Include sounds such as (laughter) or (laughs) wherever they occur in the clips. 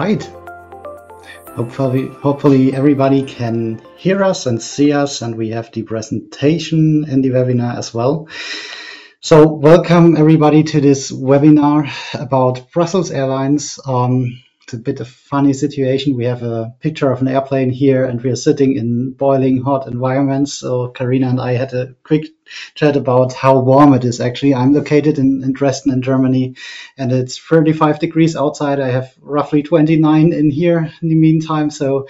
right. Hopefully, hopefully everybody can hear us and see us, and we have the presentation in the webinar as well. So, welcome everybody to this webinar about Brussels Airlines. Um, a bit of funny situation. We have a picture of an airplane here, and we are sitting in boiling hot environments. So Karina and I had a quick chat about how warm it is. Actually, I'm located in, in Dresden, in Germany, and it's 35 degrees outside. I have roughly 29 in here in the meantime, so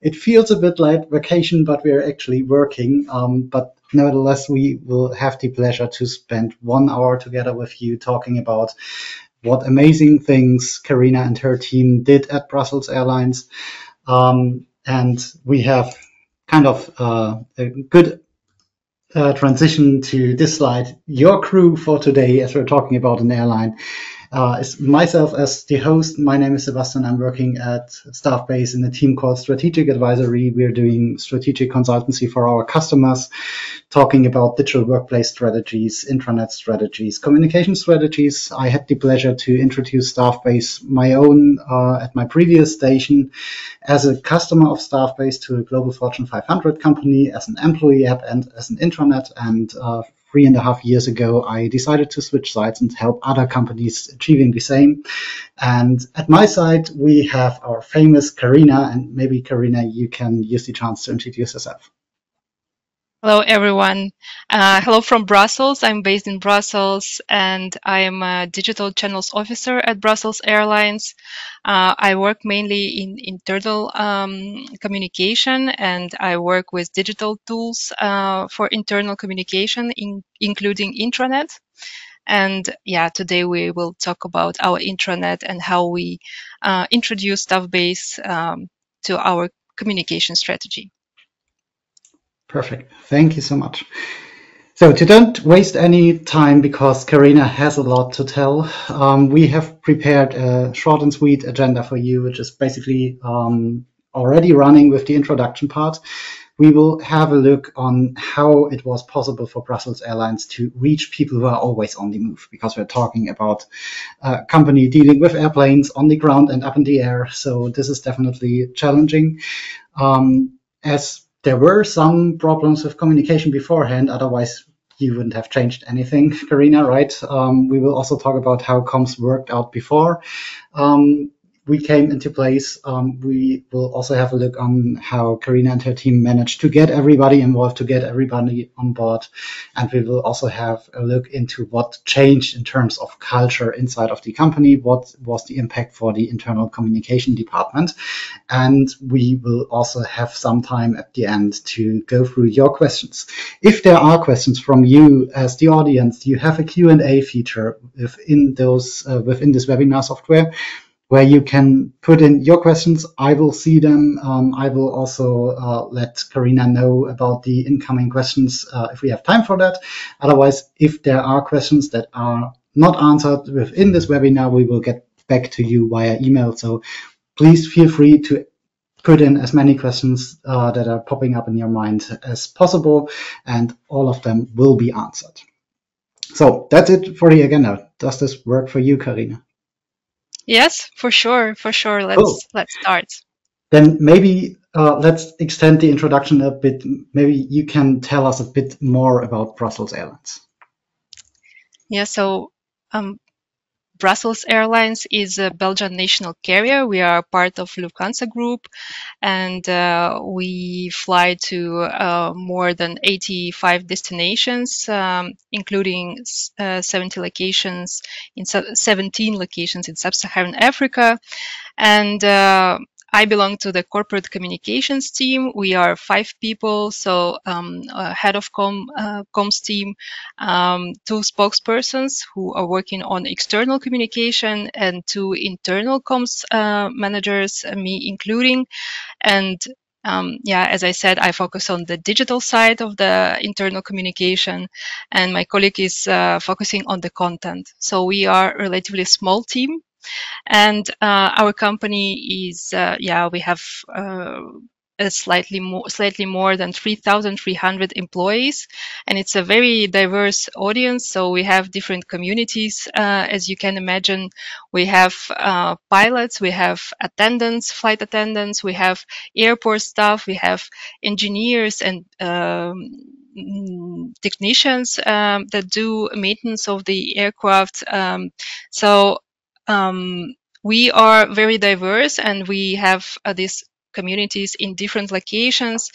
it feels a bit like vacation, but we're actually working. Um, but nevertheless, we will have the pleasure to spend one hour together with you talking about what amazing things Karina and her team did at Brussels Airlines. Um, and we have kind of uh, a good uh, transition to this slide. Your crew for today, as we're talking about an airline, uh, is myself as the host. My name is Sebastian. I'm working at Staffbase in a team called Strategic Advisory. We're doing strategic consultancy for our customers, talking about digital workplace strategies, intranet strategies, communication strategies. I had the pleasure to introduce Staffbase, my own, uh, at my previous station, as a customer of Staffbase to a global Fortune 500 company, as an employee app, and as an intranet. And uh, three and a half years ago, I decided to switch sides and help other companies achieving the same. And at my side, we have our famous Karina, and maybe Karina, you can use the chance to introduce yourself. Hello, everyone. Uh, hello from Brussels. I'm based in Brussels and I'm a digital channels officer at Brussels Airlines. Uh, I work mainly in internal um, communication and I work with digital tools uh, for internal communication, in, including intranet. And yeah, today we will talk about our intranet and how we uh, introduce Staffbase um, to our communication strategy. Perfect. Thank you so much. So to don't waste any time because Karina has a lot to tell, um, we have prepared a short and sweet agenda for you, which is basically um, already running with the introduction part. We will have a look on how it was possible for Brussels Airlines to reach people who are always on the move, because we're talking about a company dealing with airplanes on the ground and up in the air. So this is definitely challenging. Um, as there were some problems with communication beforehand. Otherwise, you wouldn't have changed anything, (laughs) Karina, right? Um, we will also talk about how comms worked out before. Um, we came into place. Um, we will also have a look on how Karina and her team managed to get everybody involved, to get everybody on board. And we will also have a look into what changed in terms of culture inside of the company, what was the impact for the internal communication department. And we will also have some time at the end to go through your questions. If there are questions from you as the audience, you have a Q&A feature within those uh, within this webinar software where you can put in your questions. I will see them. Um, I will also uh, let Karina know about the incoming questions uh, if we have time for that. Otherwise, if there are questions that are not answered within this webinar, we will get back to you via email. So please feel free to put in as many questions uh, that are popping up in your mind as possible, and all of them will be answered. So that's it for the agenda. Does this work for you, Karina? Yes, for sure, for sure. Let's cool. let's start. Then maybe uh, let's extend the introduction a bit. Maybe you can tell us a bit more about Brussels Airlines. Yeah, so um, Brussels Airlines is a Belgian national carrier. We are part of Lufthansa Group, and uh, we fly to uh, more than 85 destinations, um, including uh, 70 locations in 17 locations in sub-Saharan Africa, and uh, I belong to the corporate communications team. We are five people, so um, head of com, uh, comms team, um, two spokespersons who are working on external communication, and two internal comms uh, managers, uh, me including, and um, yeah, as I said, I focus on the digital side of the internal communication, and my colleague is uh, focusing on the content. So we are a relatively small team and uh, our company is, uh, yeah, we have uh, slightly more slightly more than 3,300 employees, and it's a very diverse audience. So we have different communities, uh, as you can imagine. We have uh, pilots, we have attendants, flight attendants, we have airport staff, we have engineers and um, technicians um, that do maintenance of the aircraft. Um, so um, we are very diverse and we have uh, these communities in different locations.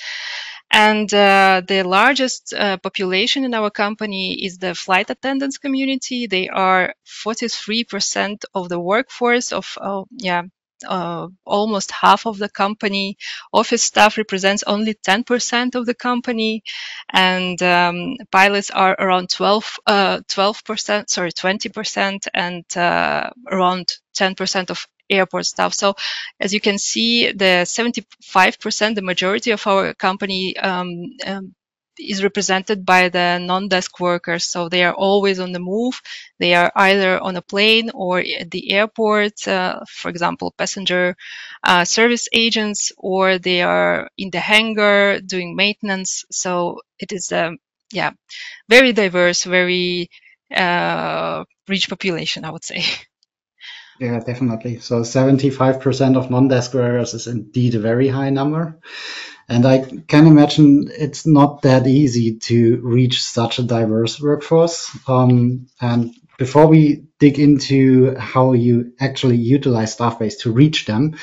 And uh, the largest uh, population in our company is the flight attendants community. They are 43% of the workforce of, uh, yeah, uh, almost half of the company. Office staff represents only 10% of the company, and um, pilots are around 12 uh, 12%, sorry, 20%, and uh, around 10% of airport staff. So as you can see, the 75%, the majority of our company um, um, is represented by the non-desk workers. So they are always on the move. They are either on a plane or at the airport, uh, for example, passenger uh, service agents, or they are in the hangar doing maintenance. So it is a yeah, very diverse, very uh, rich population, I would say. (laughs) Yeah, definitely. So 75% of non-desk workers is indeed a very high number. And I can imagine it's not that easy to reach such a diverse workforce. Um, and before we dig into how you actually utilize Staffbase to reach them,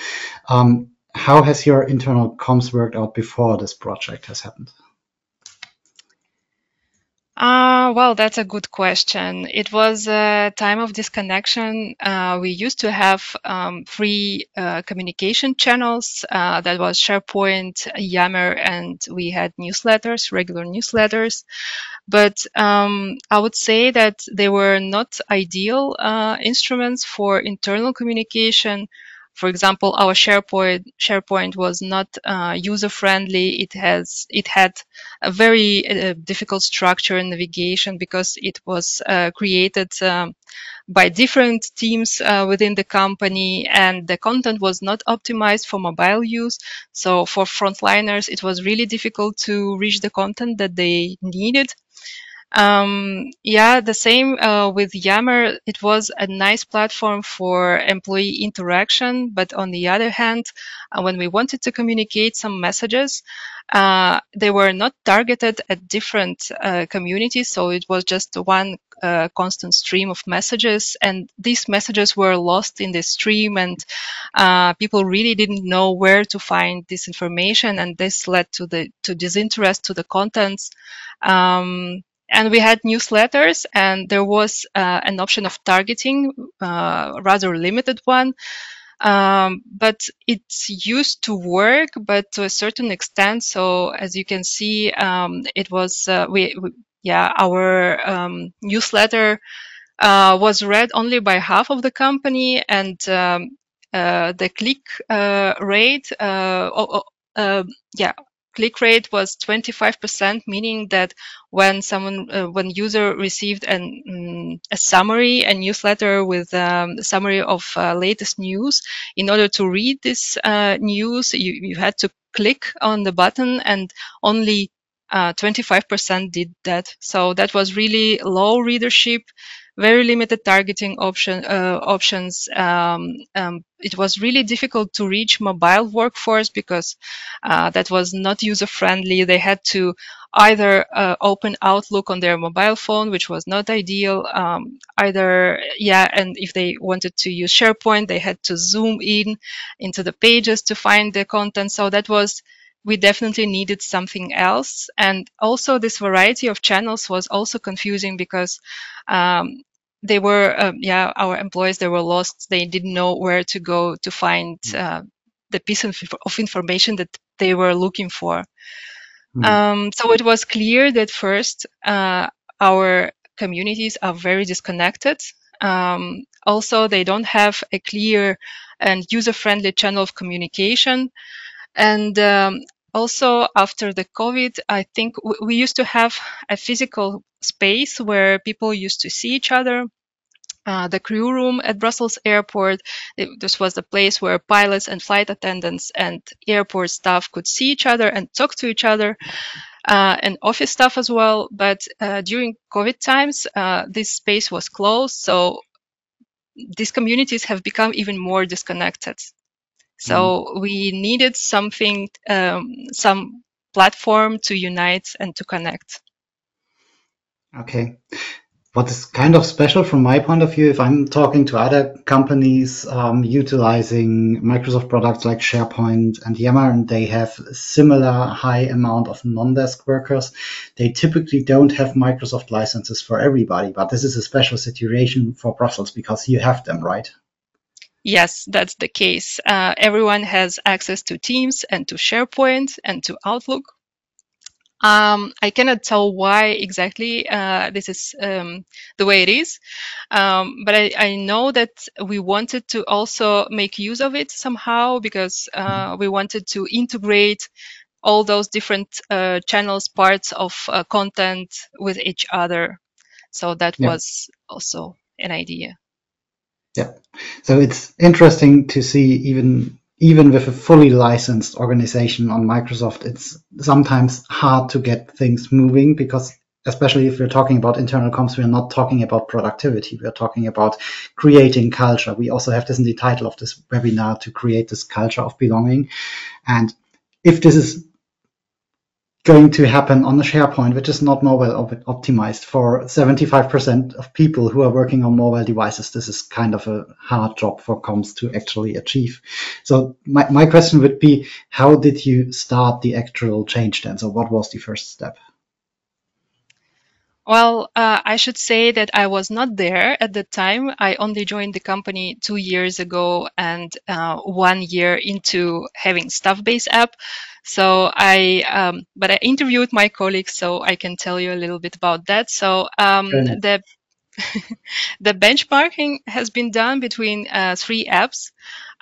um, how has your internal comms worked out before this project has happened? Uh, well, that's a good question. It was a time of disconnection. Uh, we used to have um, three uh, communication channels. Uh, that was SharePoint, Yammer, and we had newsletters, regular newsletters. But um, I would say that they were not ideal uh, instruments for internal communication for example, our SharePoint SharePoint was not uh, user friendly. It has it had a very uh, difficult structure and navigation because it was uh, created um, by different teams uh, within the company, and the content was not optimized for mobile use. So for frontliners, it was really difficult to reach the content that they needed. Um, yeah, the same uh, with Yammer. It was a nice platform for employee interaction, but on the other hand, uh, when we wanted to communicate some messages, uh, they were not targeted at different uh, communities. So it was just one uh, constant stream of messages, and these messages were lost in the stream, and uh, people really didn't know where to find this information, and this led to the to disinterest to the contents. Um, and we had newsletters and there was uh, an option of targeting uh, rather limited one. Um, but it used to work but to a certain extent. So as you can see um, it was uh, we, we, yeah our um, newsletter uh, was read only by half of the company and um, uh, the click uh, rate yeah click rate was 25%, meaning that when someone, uh, when user received an, um, a summary, a newsletter with um, a summary of uh, latest news, in order to read this uh, news, you, you had to click on the button and only 25% uh, did that. So that was really low readership very limited targeting option uh, options. Um, um, it was really difficult to reach mobile workforce because uh, that was not user friendly. They had to either uh, open Outlook on their mobile phone, which was not ideal. Um, either, yeah, and if they wanted to use SharePoint, they had to zoom in into the pages to find the content. So that was we definitely needed something else. And also this variety of channels was also confusing because um, they were, um, yeah, our employees, they were lost. They didn't know where to go to find mm. uh, the piece of, of, information that they were looking for. Mm. Um, so it was clear that first, uh, our communities are very disconnected. Um, also, they don't have a clear and user-friendly channel of communication. And um, also after the COVID, I think we used to have a physical space where people used to see each other. uh, the crew room at Brussels Airport. It, this was the place where pilots and flight attendants and airport staff could see each other and talk to each other, uh, and office staff as well. But uh, during COVID times, uh, this space was closed, so these communities have become even more disconnected. So mm. we needed something, um, some platform to unite and to connect. Okay what is kind of special from my point of view, if I'm talking to other companies um, utilizing Microsoft products like SharePoint and Yammer, and they have similar high amount of non-desk workers, they typically don't have Microsoft licenses for everybody. But this is a special situation for Brussels because you have them, right? Yes, that's the case. Uh, everyone has access to Teams and to SharePoint and to Outlook. Um, I cannot tell why exactly uh, this is um, the way it is, um, but I, I, know that we wanted to also make use of it somehow because uh, we wanted to integrate all those different uh, channels, parts of uh, content with each other. So that yeah. was also an idea. Yeah. So it's interesting to see even even with a fully licensed organization on Microsoft, it's sometimes hard to get things moving because especially if we're talking about internal comms, we're not talking about productivity. We're talking about creating culture. We also have this in the title of this webinar to create this culture of belonging. And if this is going to happen on the SharePoint, which is not mobile optimized for 75% of people who are working on mobile devices. This is kind of a hard job for comms to actually achieve. So my, my question would be, how did you start the actual change then? So what was the first step? Well, uh, I should say that I was not there at the time. I only joined the company two years ago and uh, one year into having Staffbase app. So I, um, but I interviewed my colleagues, so I can tell you a little bit about that. So um, the (laughs) the benchmarking has been done between uh, three apps.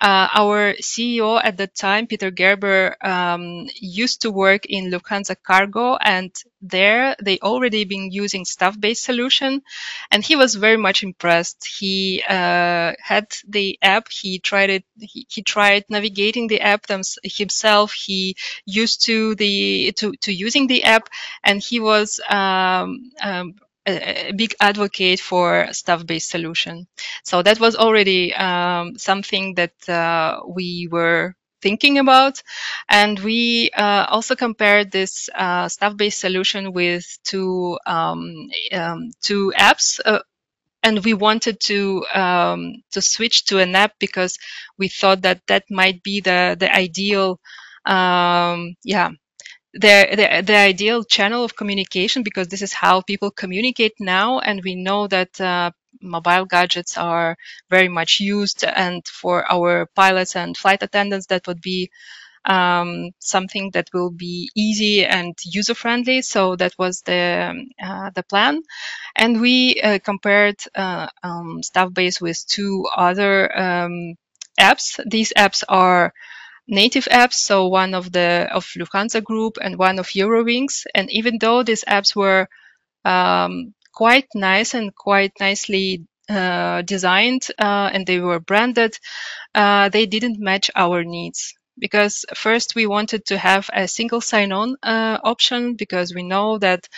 Uh, our CEO at the time, Peter Gerber, um, used to work in Lufthansa Cargo, and there they already been using Staffbase solution, and he was very much impressed. He uh, had the app, he tried it, he, he tried navigating the app himself. He used to the to to using the app, and he was um, um, a, big advocate for Staffbase solution. So that was already um, something that uh, we were thinking about. And we uh, also compared this uh, Staffbase solution with two, um, um, two apps. Uh, and we wanted to um, to switch to an app because we thought that that might be the the ideal um, yeah the, the, the ideal channel of communication because this is how people communicate now and we know that uh, mobile gadgets are very much used and for our pilots and flight attendants that would be um, something that will be easy and user friendly so that was the uh, the plan. And we uh, compared uh, um, Staffbase with two other um, apps. These apps are native apps, so one of the of Lufthansa Group and one of Eurowings. And even though these apps were um, quite nice and quite nicely uh, designed uh, and they were branded, uh, they didn't match our needs. Because first we wanted to have a single sign-on uh, option because we know that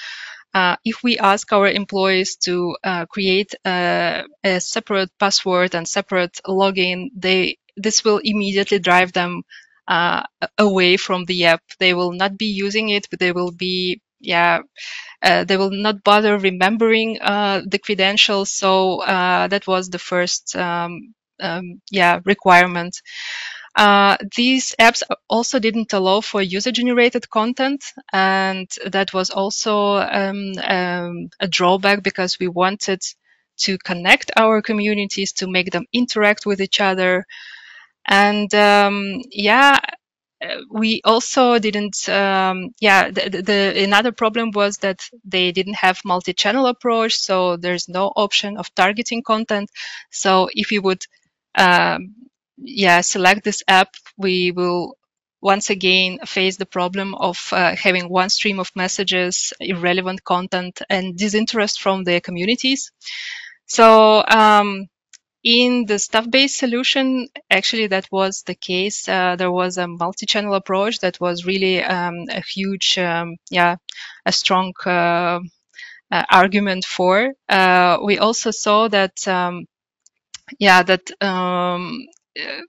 uh, if we ask our employees to uh, create a, a, separate password and separate login, they this will immediately drive them uh, away from the app. They will not be using it, but they will be, yeah, uh, they will not bother remembering uh, the credentials. So uh, that was the first, um, um, yeah, requirement. Uh, these apps also didn't allow for user-generated content, and that was also um, um, a drawback because we wanted to connect our communities to make them interact with each other and um, yeah uh, we also didn't um, yeah the, the, the, another problem was that they didn't have multi-channel approach so there's no option of targeting content. So if you would um, yeah select this app we will once again face the problem of uh, having one stream of messages irrelevant content and disinterest from the communities. So um, in the Staffbase solution, actually, that was the case. Uh, there was a multi-channel approach that was really um, a huge, um, yeah, a strong uh, uh, argument for. Uh, we also saw that, um, yeah, that um, uh,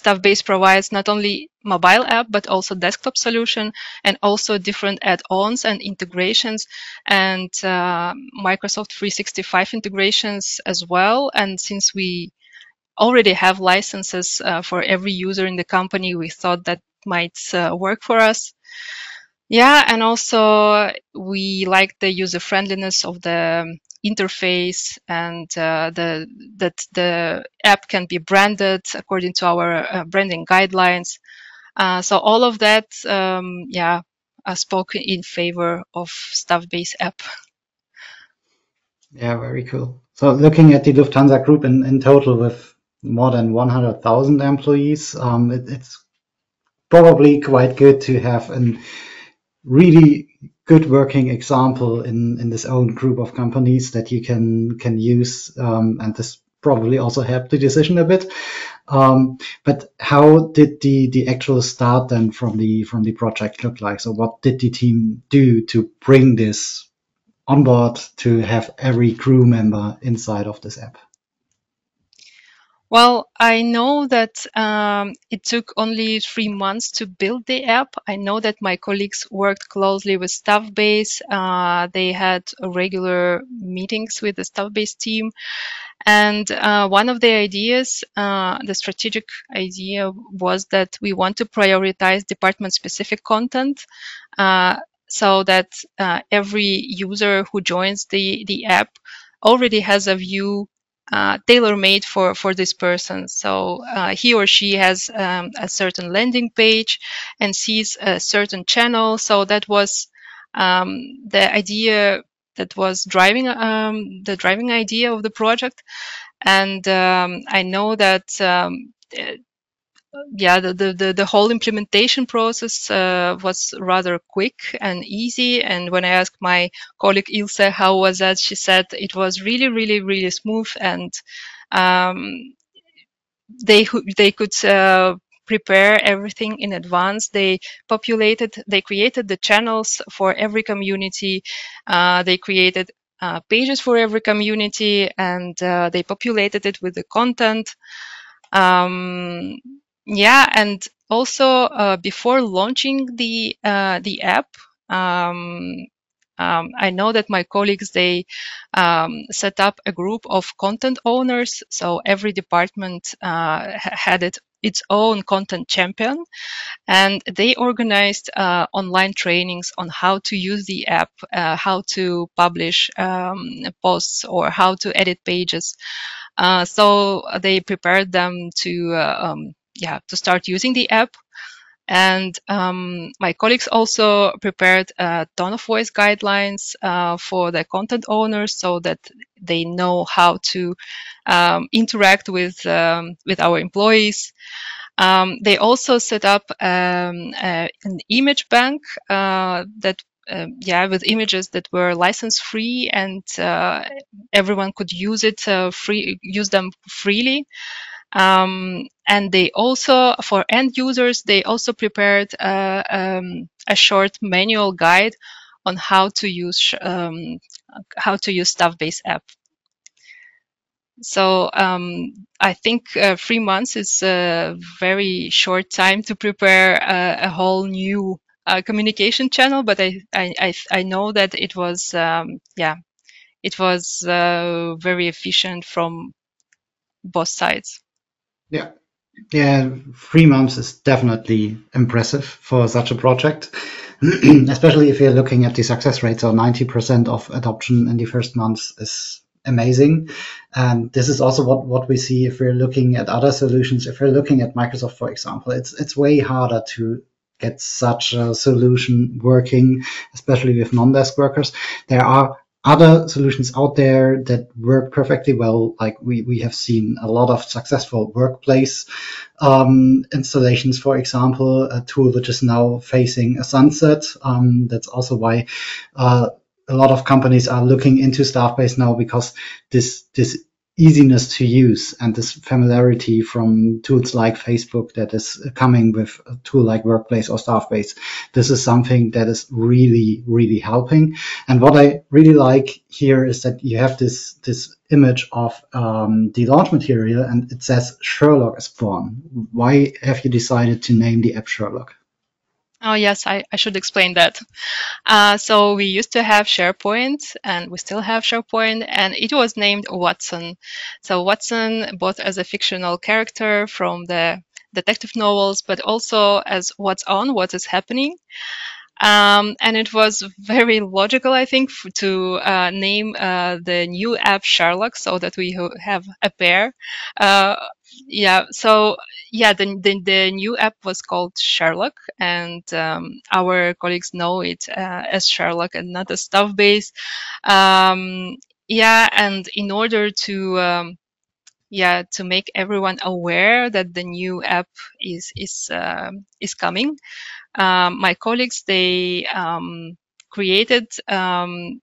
Staffbase provides not only mobile app but also desktop solution and also different add-ons and integrations and uh, Microsoft 365 integrations as well. And since we already have licenses uh, for every user in the company, we thought that might uh, work for us. Yeah, and also we like the user friendliness of the interface and uh, the that the app can be branded according to our uh, branding guidelines. Uh, so all of that, um, yeah, spoke in favor of Staffbase app. Yeah, very cool. So looking at the Lufthansa Group in, in total with more than 100,000 employees, um, it, it's probably quite good to have a really good working example in, in this own group of companies that you can can use, um, and this probably also helped the decision a bit. Um, but how did the the actual start then from the from the project look like? So what did the team do to bring this on board to have every crew member inside of this app? Well, I know that um, it took only three months to build the app. I know that my colleagues worked closely with Staffbase. Uh, they had regular meetings with the Staffbase team. And uh, one of the ideas, uh, the strategic idea was that we want to prioritize department specific content uh, so that uh, every user who joins the, the app already has a view uh, tailor-made for for this person. So uh, he or she has um, a certain landing page and sees a certain channel. So that was um, the idea that was driving um, the driving idea of the project. And um, I know that um, yeah, the, the, the, whole implementation process uh, was rather quick and easy. And when I asked my colleague Ilse how was that, she said it was really, really, really smooth, and um, they they could uh, prepare everything in advance. They populated, they created the channels for every community. Uh, they created uh, pages for every community, and uh, they populated it with the content. Um, yeah, and also uh, before launching the uh, the app, um, um, I know that my colleagues they um, set up a group of content owners. So every department uh, had it its own content champion, and they organized uh, online trainings on how to use the app, uh, how to publish um, posts, or how to edit pages. Uh, so they prepared them to uh, um, yeah, to start using the app. And um, my colleagues also prepared a ton of voice guidelines uh, for the content owners so that they know how to um, interact with um, with our employees. Um, they also set up um, uh, an image bank uh, that uh, yeah, with images that were license free and uh, everyone could use it uh, free, use them freely. Um, and they also, for end users, they also prepared uh, um, a short manual guide on how to use um, how to use Staffbase app. So um, I think uh, three months is a very short time to prepare a, a whole new uh, communication channel, but I, I, I know that it was um, yeah it was uh, very efficient from both sides. Yeah. Yeah, three months is definitely impressive for such a project, (clears throat) especially if you're looking at the success rate. So 90% of adoption in the first months is amazing. And this is also what, what we see if we're looking at other solutions. If we're looking at Microsoft, for example, it's, it's way harder to get such a solution working, especially with non-desk workers. There are other solutions out there that work perfectly well. Like we, we have seen a lot of successful workplace um, installations, for example, a tool which is now facing a sunset. Um, that's also why uh, a lot of companies are looking into Staffbase now because this this easiness to use and this familiarity from tools like Facebook that is coming with a tool like Workplace or Staffbase. This is something that is really, really helping. And what I really like here is that you have this, this image of um, the launch material and it says Sherlock is born. Why have you decided to name the app Sherlock? Oh, yes, I, I should explain that. Uh, so we used to have SharePoint and we still have SharePoint and it was named Watson. So Watson, both as a fictional character from the detective novels, but also as what's on, what is happening. Um, and it was very logical, I think, to uh, name uh, the new app Sherlock so that we have a pair. Uh, yeah, so yeah, the, the, the, new app was called Sherlock, and um, our colleagues know it uh, as Sherlock and not as Staffbase. Um, yeah, and in order to um, yeah to make everyone aware that the new app is is uh, is coming, um, my colleagues they um, created um,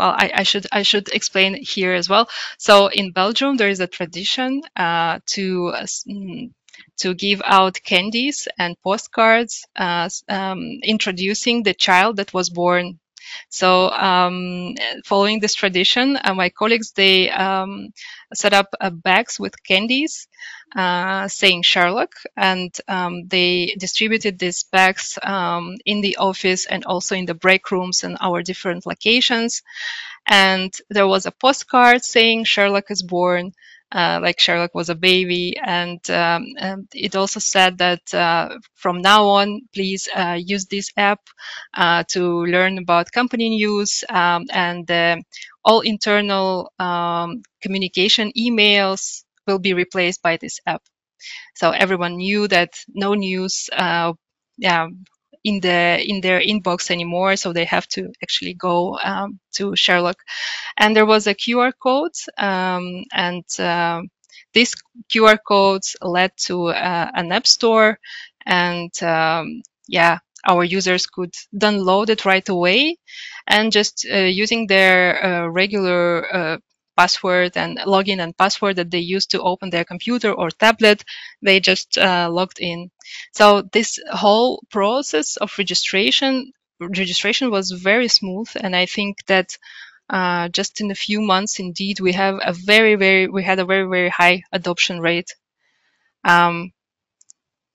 well, I, I, should I should explain here as well. So in Belgium, there is a tradition uh, to mm, to give out candies and postcards uh, um, introducing the child that was born. So um, following this tradition, uh, my colleagues they um, set up uh, bags with candies uh, saying Sherlock, and um, they distributed these bags um, in the office and also in the break rooms and our different locations. And there was a postcard saying Sherlock is born. Uh, like Sherlock was a baby. And, um, and it also said that uh, from now on, please uh, use this app uh, to learn about company news um, and uh, all internal um, communication emails will be replaced by this app. So everyone knew that no news uh, yeah, in the in their inbox anymore, so they have to actually go um, to Sherlock. And there was a QR code, um, and uh, this QR code led to uh, an app store, and um, yeah, our users could download it right away, and just uh, using their uh, regular uh, password and login and password that they used to open their computer or tablet, they just uh, logged in. So this whole process of registration registration was very smooth, and I think that uh, just in a few months, indeed, we have a very very we had a very very high adoption rate. Um,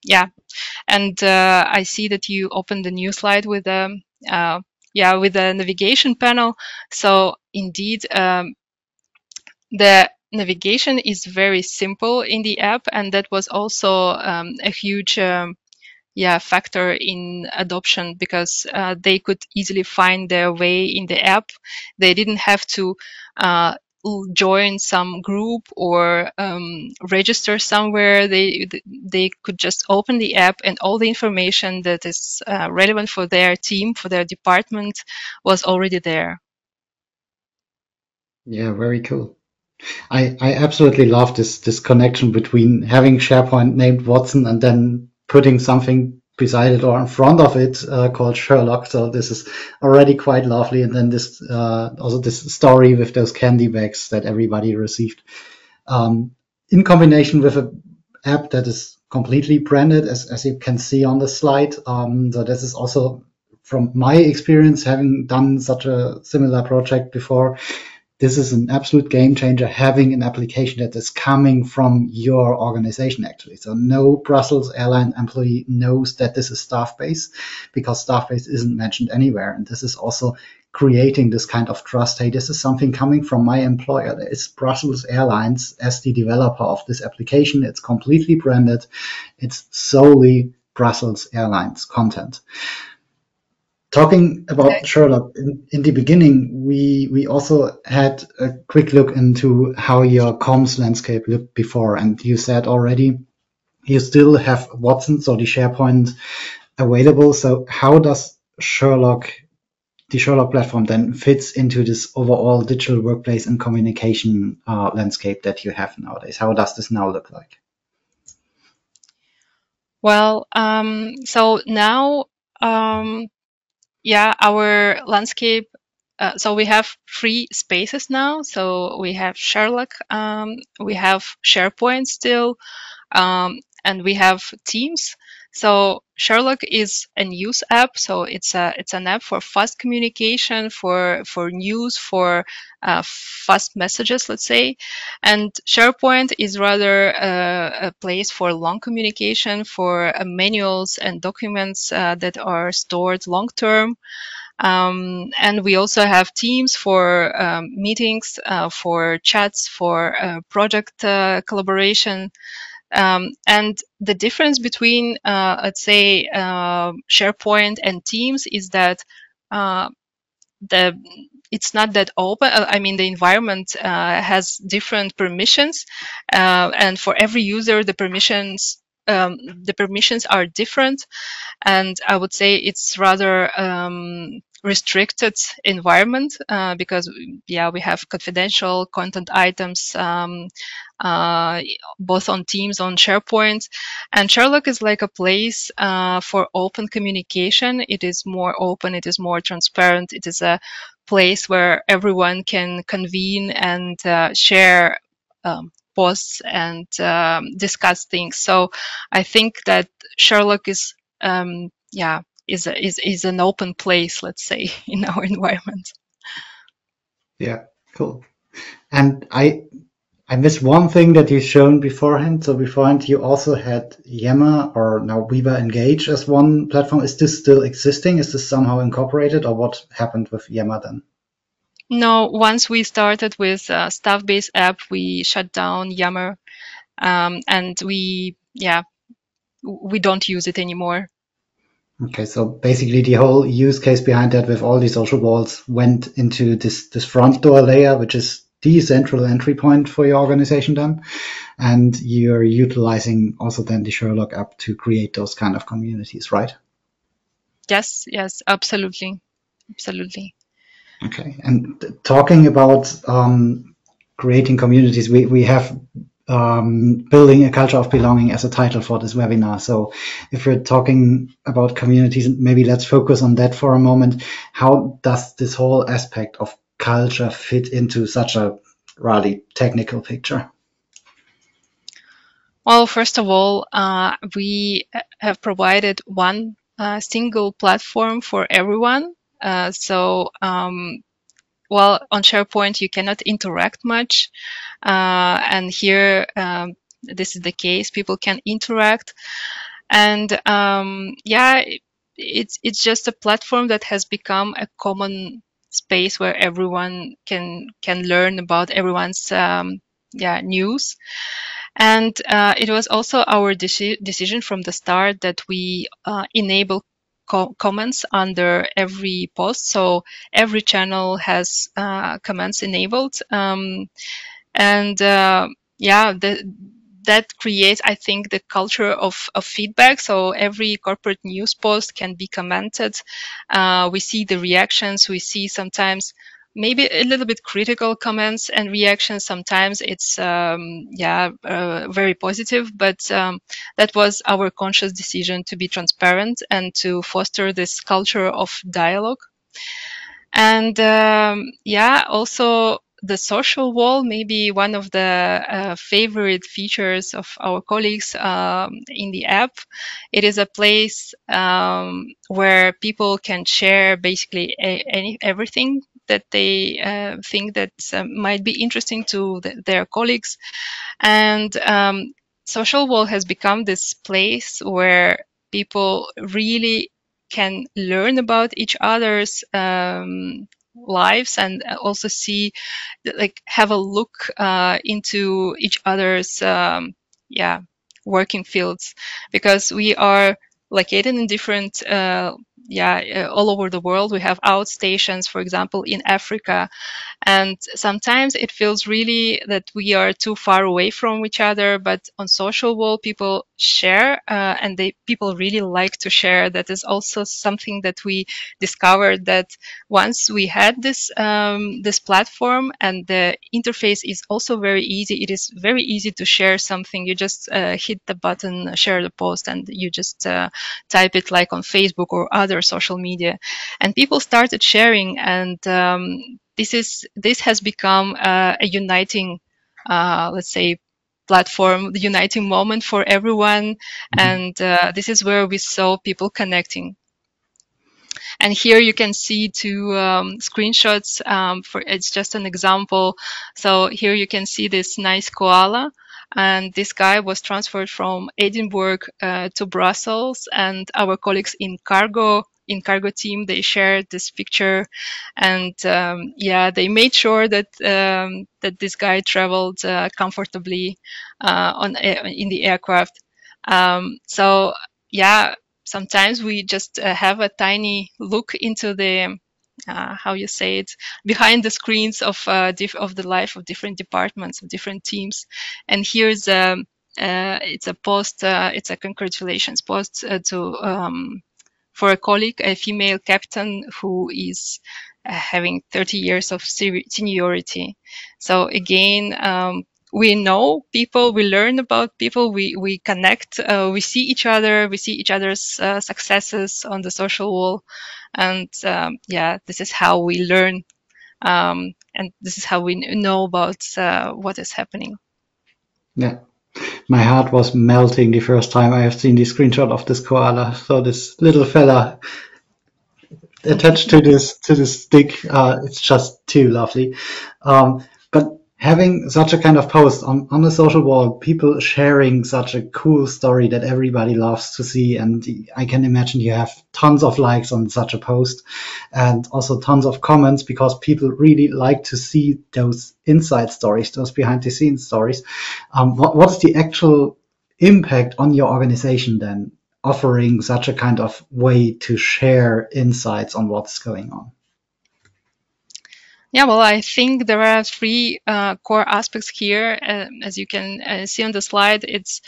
yeah, and uh, I see that you opened the new slide with a um, uh, yeah with the navigation panel. So indeed, um, the navigation is very simple in the app, and that was also um, a huge um, yeah factor in adoption because uh, they could easily find their way in the app. They didn't have to uh, join some group or um, register somewhere. They they could just open the app and all the information that is uh, relevant for their team, for their department, was already there. Yeah, very cool. I, I absolutely love this this connection between having SharePoint named Watson and then putting something beside it or in front of it uh, called Sherlock. So this is already quite lovely. And then this uh, also this story with those candy bags that everybody received, um, in combination with an app that is completely branded, as as you can see on the slide. Um, so this is also from my experience having done such a similar project before this is an absolute game changer having an application that is coming from your organization actually. So no brussels airline employee knows that this is staffbase because staffbase isn't mentioned anywhere. And this is also creating this kind of trust. Hey this is something coming from my employer. It's brussels airlines as the developer of this application. It's completely branded. It's solely brussels airlines content Talking about okay. Sherlock, in, in, the beginning, we we also had a quick look into how your comms landscape looked before, and you said already you still have Watson, so the SharePoint available. So how does Sherlock, the Sherlock platform, then fits into this overall digital workplace and communication uh, landscape that you have nowadays? How does this now look like? Well, um, so now um, yeah, our landscape uh, so we have three spaces now. So we have Sherlock, um, we have SharePoint still, um, and we have Teams. So Sherlock is a news app. So it's a it's an app for fast communication, for for news, for uh, fast messages, let's say. And SharePoint is rather uh, a place for long communication, for uh, manuals and documents uh, that are stored long term. Um, and we also have teams for um, meetings, uh, for chats, for uh, project collaboration. Um, and the difference between, uh, let's say, uh, SharePoint and Teams is that uh, the it's not that open. I mean, the environment has different permissions, and for every user, the permissions um, the permissions are different and I would say it's rather um, restricted environment uh, because yeah we have confidential content items um, uh, both on Teams on SharePoint and Sherlock is like a place uh, for open communication. It is more open, it is more transparent, it is a place where everyone can convene and uh, share um, posts and um, discuss things. So I think that Sherlock is, um, yeah, is, a, is is an open place, let's say, (laughs) in our environment. Yeah, cool. And I I missed one thing that you shown beforehand. So beforehand, you also had Yammer or now Viva Engage as one platform. Is this still existing? Is this somehow incorporated, or what happened with Yammer then? No, once we started with a Staffbase app, we shut down Yammer, um, and we, yeah, we don't use it anymore. Okay, so basically the whole use case behind that with all these social walls went into this, this front door layer, which is the central entry point for your organization then. And you're utilizing also then the Sherlock app to create those kind of communities, right? Yes, yes, absolutely. Absolutely. Okay, and talking about um, creating communities, we, we have um, building a culture of belonging as a title for this webinar. So if we're talking about communities, maybe let's focus on that for a moment. How does this whole aspect of culture fit into such a really technical picture? Well, first of all, uh, we have provided one uh, single platform for everyone uh, so, um, well, on SharePoint, you cannot interact much. Uh, and here, um, this is the case. People can interact. And um, yeah, it's, it's just a platform that has become a common space where everyone can can learn about everyone's um, yeah news and uh, it was also our deci decision from the start that we uh, enable co comments under every post. So every channel has uh, comments enabled. Um, and uh, yeah, the, that creates, I think, the culture of, of feedback. So every corporate news post can be commented. Uh, we see the reactions. We see sometimes maybe a little bit critical comments and reactions. Sometimes it's, um, yeah, uh, very positive, but um, that was our conscious decision to be transparent and to foster this culture of dialogue. And um, yeah, also the social wall may be one of the uh, favorite features of our colleagues um, in the app. It is a place um, where people can share basically a, any, everything that they uh, think that uh, might be interesting to the, their colleagues. And um, Social Wall has become this place where people really can learn about each other's um, lives and also see, like, have a look uh, into each other's, um, yeah, working fields because we are located in different uh, yeah, uh, all over the world. We have outstations, for example, in Africa, And sometimes it feels really that we are too far away from each other. But on social wall, people share, uh, and they people really like to share. That is also something that we discovered that once we had this um, this platform and the interface is also very easy. It is very easy to share something. You just uh, hit the button, share the post, and you just uh, type it like on Facebook or other social media. And people started sharing, and um, this is this has become uh, a uniting, uh, let's say, platform, the uniting moment for everyone. Mm-hmm. And uh, this is where we saw people connecting. And here you can see two um, screenshots. Um, for it's just an example. So here you can see this nice koala, and this guy was transferred from Edinburgh uh, to Brussels. And our colleagues in cargo in cargo team they shared this picture and um, yeah they made sure that um, that this guy traveled uh, comfortably uh, on in the aircraft um, so yeah sometimes we just uh, have a tiny look into the uh, how you say it behind the screens of uh, of the life of different departments of different teams. And here's a um, uh, it's a post uh, it's a congratulations post uh, to um, for a colleague a female captain who is uh, having 30 years of seniority. So again um, we know people, we learn about people, we, we connect, uh, we see each other, we see each other's uh, successes on the social wall. And um, yeah, this is how we learn. Um, and this is how we know about uh, what is happening. Yeah. My heart was melting the first time I have seen the screenshot of this koala. So this little fella attached to this to this stick, uh, it's just too lovely. Um, having such a kind of post on, on the social wall, people sharing such a cool story that everybody loves to see. And I can imagine you have tons of likes on such a post and also tons of comments because people really like to see those inside stories, those behind the scenes stories. Um, what, what's the actual impact on your organization then offering such a kind of way to share insights on what's going on? Yeah, well, I think there are three uh, core aspects here. Uh, as you can uh, see on the slide, it's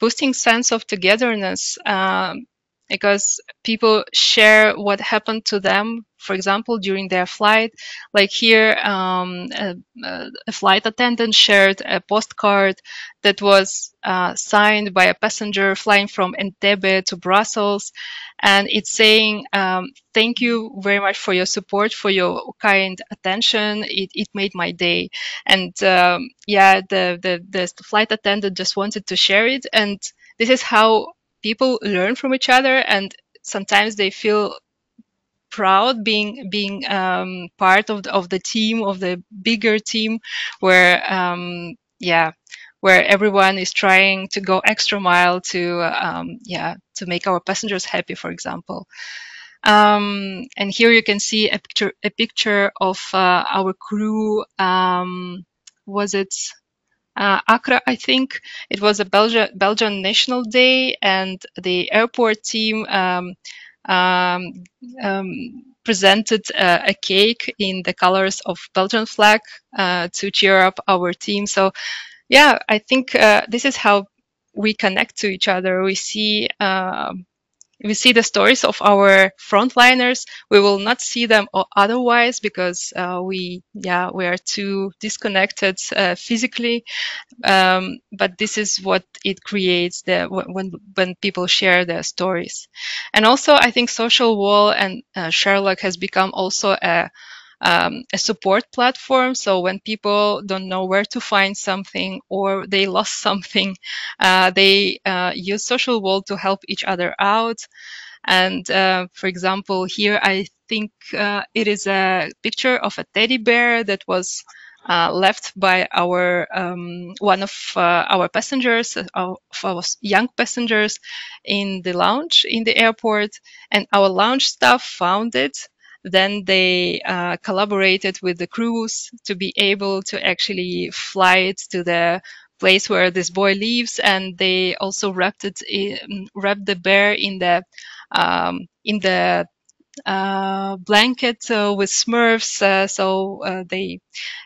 boosting sense of togetherness um, because people share what happened to them for example, during their flight. Like here, um, a, a, flight attendant shared a postcard that was uh, signed by a passenger flying from Entebbe to Brussels. And it's saying, um, thank you very much for your support, for your kind attention. It, it made my day. And um, yeah, the, the, the flight attendant just wanted to share it. And this is how people learn from each other and sometimes they feel proud being being um, part of the, of the team of the bigger team where um, yeah where everyone is trying to go extra mile to um, yeah to make our passengers happy for example. Um, and here you can see a picture a picture of uh, our crew um, was it uh, Accra, I think it was a Belgian Belgian National Day, and the airport team um, um, um, presented uh, a cake in the colors of Belgian flag uh, to cheer up our team. So, yeah, I think uh, this is how we connect to each other. We see um, we see the stories of our frontliners. We will not see them otherwise because uh, we, yeah, we are too disconnected uh, physically. Um, but this is what it creates the, when when people share their stories. And also, I think Social Wall and uh, Sherlock has become also a um, a support platform. So when people don't know where to find something or they lost (laughs) something, uh, they uh, use Social Wall to help each other out. And uh, for example, here I think uh, it is a picture of a teddy bear that was uh, left by our um, one of uh, our passengers, of our young passengers, in the lounge in the airport, and our lounge staff found it then they uh, collaborated with the crews to be able to actually fly it to the place where this boy lives, and they also wrapped it in, wrapped the bear in the um, in the uh, blanket uh, with Smurfs, uh, so uh, they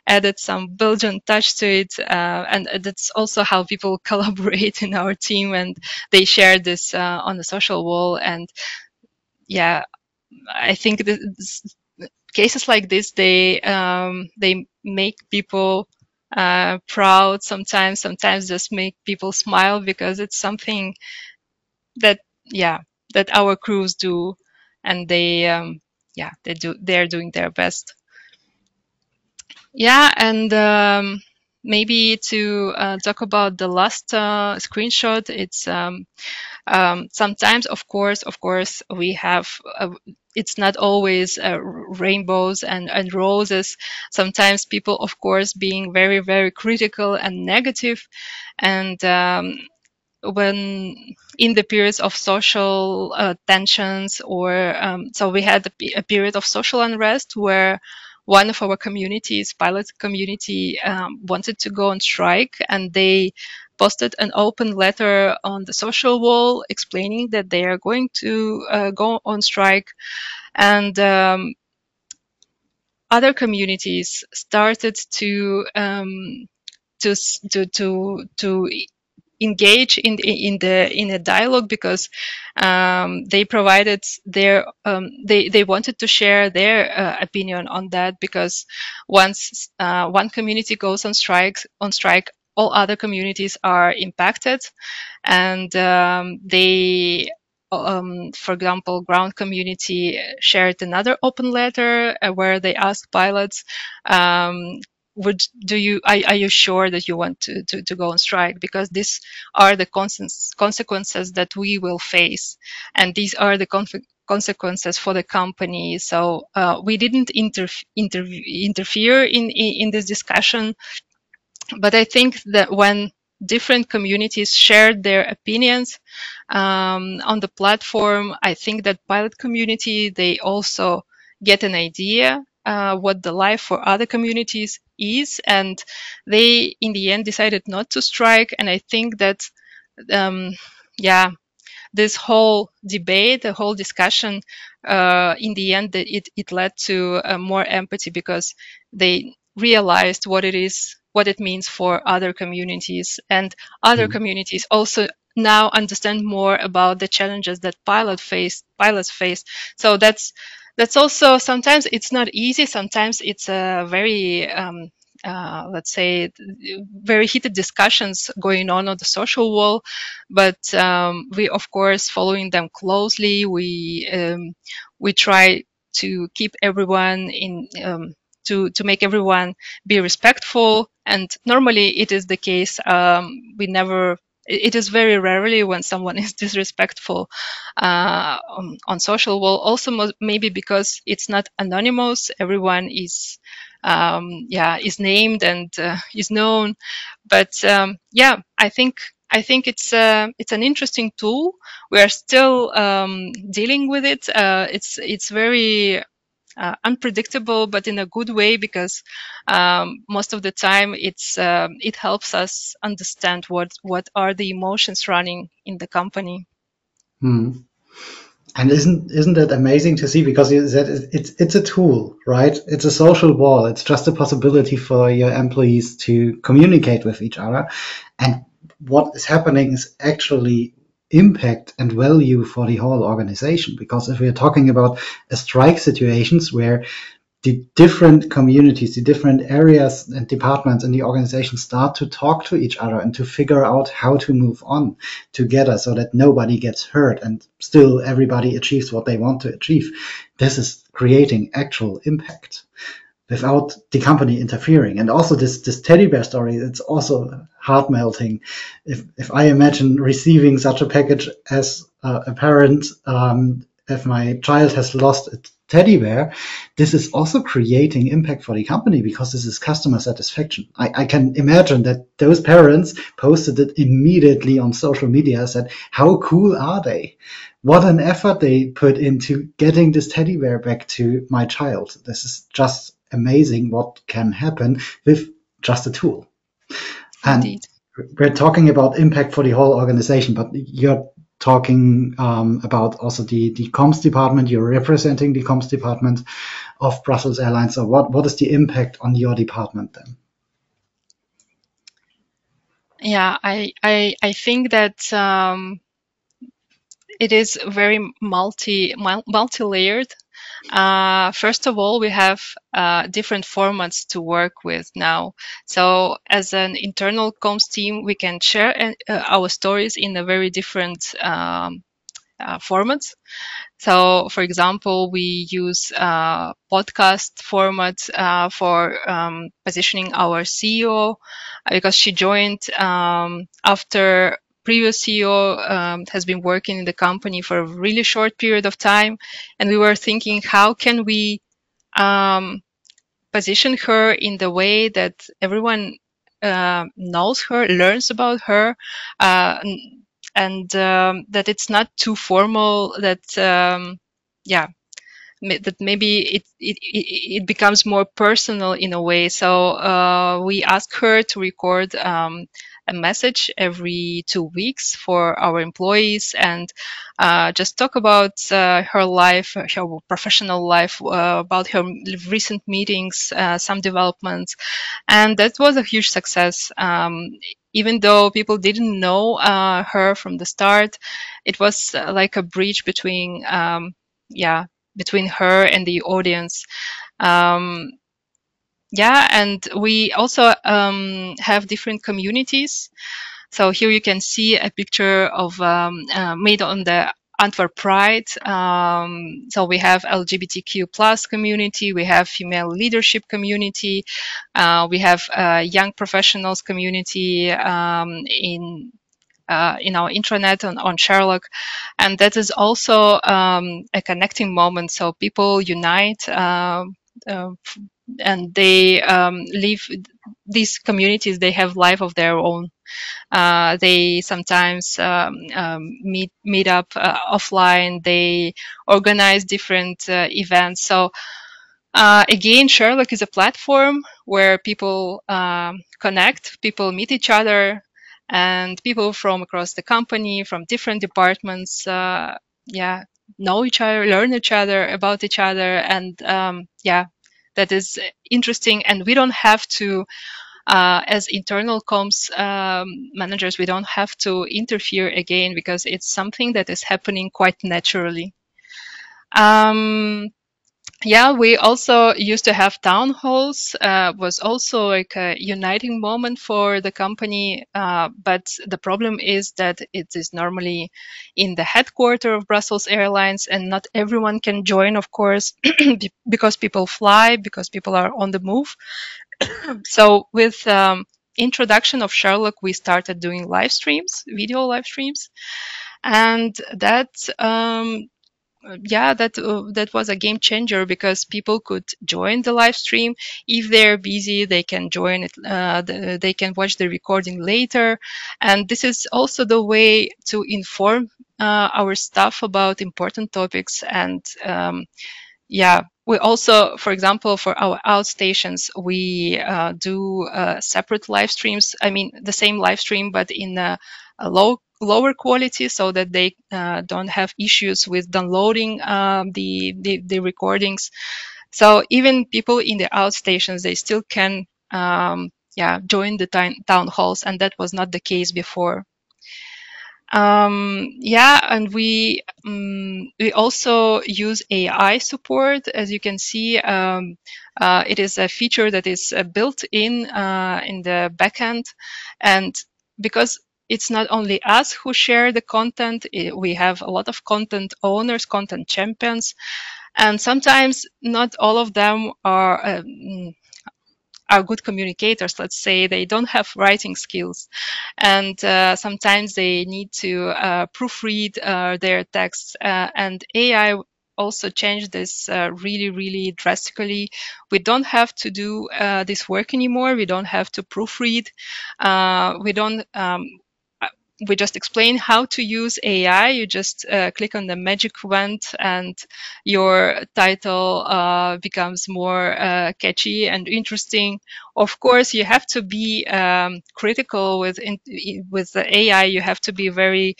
added some Belgian touch to it, uh, and that's also how people (laughs) collaborate in our team, and they share this uh, on the social wall. And yeah, I think this, cases like this they um, they make people proud sometimes, sometimes just make people smile because it's something that yeah that our crews do and they um, yeah they do they're doing their best. Yeah and um, maybe to uh, talk about the last uh, screenshot it's um, sometimes of course of course we have uh, it's not always uh, rainbows and, and roses. Sometimes people of course being very very critical and negative. And um, when in the periods of social uh, tensions or um, so we had a, a, period of social unrest where one of our communities pilot community um, wanted to go on strike and they posted an open letter on the social wall explaining that they are going to uh, go on strike. And um, other communities started to um, to to to to engage in in the in a dialogue because um, they provided their um, they they wanted to share their uh, opinion on that because once uh, one community goes on strike on strike all other communities are impacted. And um, they um, for example, ground community shared another open letter uh, where they asked pilots, um, would do you are, are you sure that you want to, to, to go on strike? Because these are the consequences that we will face. And these are the consequences for the company. So uh, we didn't interf- interfere in, in, in this discussion but i think that when different communities shared their opinions um, on the platform i think that pilot community they also get an idea uh, what the life for other communities is. And they, in the end, decided not to strike. And I think that, um, yeah, this whole debate, the whole discussion, uh, in the end, it, it led to uh, more empathy because they realized what it is, what it means for other communities, and other mm. communities also now understand more about the challenges that pilot face, pilots face. So that's that's also sometimes it's not easy. Sometimes it's a very um, uh, let's say very heated discussions going on on the social wall but um, we of course following them closely we um, we try to keep everyone in um, to to make everyone be respectful and normally it is the case um, we never it is very rarely when someone (laughs) is disrespectful uh, on, on, social Well, also maybe because it's not anonymous everyone is um, yeah is named and uh, is known but um, yeah i think I think it's uh, it's an interesting tool. We are still um, dealing with it. Uh, it's it's very uh, unpredictable, but in a good way because um, most of the time it's uh, it helps us understand what what are the emotions running in the company. Hmm. And isn't isn't that amazing to see? Because it's it's a tool, right? It's a social wall. It's just a possibility for your employees to communicate with each other, and what is happening is actually impact and value for the whole organization. Because if we're talking about a strike situations where the different communities, the different areas and departments in the organization start to talk to each other and to figure out how to move on together so that nobody gets hurt and still everybody achieves what they want to achieve. This is creating actual impact without the company interfering. And also this, this teddy bear story, it's also heart melting. If, if I imagine receiving such a package as uh, a parent, um, if my child has lost a teddy bear, this is also creating impact for the company because this is customer satisfaction. I, I can imagine that those parents posted it immediately on social media, said, how cool are they? What an effort they put into getting this teddy bear back to my child. This is just amazing what can happen with just a tool. And Indeed. we're talking about impact for the whole organization, but you're talking um, about also the, the comms department. You're representing the comms department of Brussels Airlines. So what, what is the impact on your department then? Yeah, I, I, I think that um, it is very multi multi-layered. Uh, first of all, we have uh, different formats to work with now. So as an internal comms team, we can share uh, our stories in a very different um, uh, formats. So, for example, we use uh, podcast format uh, for um, positioning our CEO because she joined um, after previous CEO um, has been working in the company for a really short period of time, and we were thinking, how can we um, position her in the way that everyone uh, knows her, learns about her, uh, and um, that it's not too formal. That um, yeah, that maybe it, it, it becomes more personal in a way. So uh, we ask her to record um, a message every two weeks for our employees and uh, just talk about uh, her life, her professional life, uh, about her recent meetings, uh, some developments. And that was a huge success. Um, even though people didn't know her from the start, it was like a bridge between, um, yeah, between her and the audience. Um, yeah, and we also um, have different communities. So here you can see a picture of um, uh, made on the Antwerp Pride. Um, so we have LGBTQ plus community, we have female leadership community, uh, we have uh, young professionals community um, in uh, in our intranet on, on Sherlock. And that is also um, a connecting moment. So people unite uh, uh, and they um, live these communities they have life of their own. Uh, they sometimes um, um, meet meet up uh, offline they organize different uh, events. So uh, again sherlock is a platform where people um, connect people meet each other and people from across the company from different departments uh, yeah know each other learn each other about each other and um, yeah that is interesting and we don't have to uh, as internal comms um, managers, we don't have to interfere again because it's something that is happening quite naturally. Um, yeah, we also used to have town halls. Uh, was also like a uniting moment for the company. Uh, but the problem is that it is normally in the headquarter of Brussels Airlines, and not everyone can join, of course, (clears throat) because people fly, because people are on the move. (coughs) so with um, introduction of Sherlock, we started doing live streams, video live streams, and that um, yeah, that uh, that was a game changer because people could join the live stream. If they're busy, they can join it. Uh, the, they can watch the recording later, and this is also the way to inform uh, our staff about important topics. And um, yeah, we also, for example, for our outstations, we uh, do uh, separate live streams. I mean, the same live stream, but in a, a low lower quality so that they uh, don't have issues with downloading um, the, the, the recordings. So even people in the outstations, they still can um, yeah join the town halls, and that was not the case before. Um, yeah, and we um, we also use AI support. As you can see, um, uh, it is a feature that is uh, built in uh, in the backend, and because it's not only us who share the content. We have a lot of content owners, content champions, and sometimes not all of them are um, are good communicators. Let's say they don't have writing skills, and uh, sometimes they need to uh, proofread uh, their texts. Uh, and AI also changed this uh, really, really drastically. We don't have to do uh, this work anymore. We don't have to proofread. We don't. Um, we just explain how to use AI. You just uh, click on the magic wand and your title uh, becomes more uh, catchy and interesting. Of course, you have to be um, critical with in, with the AI. You have to be very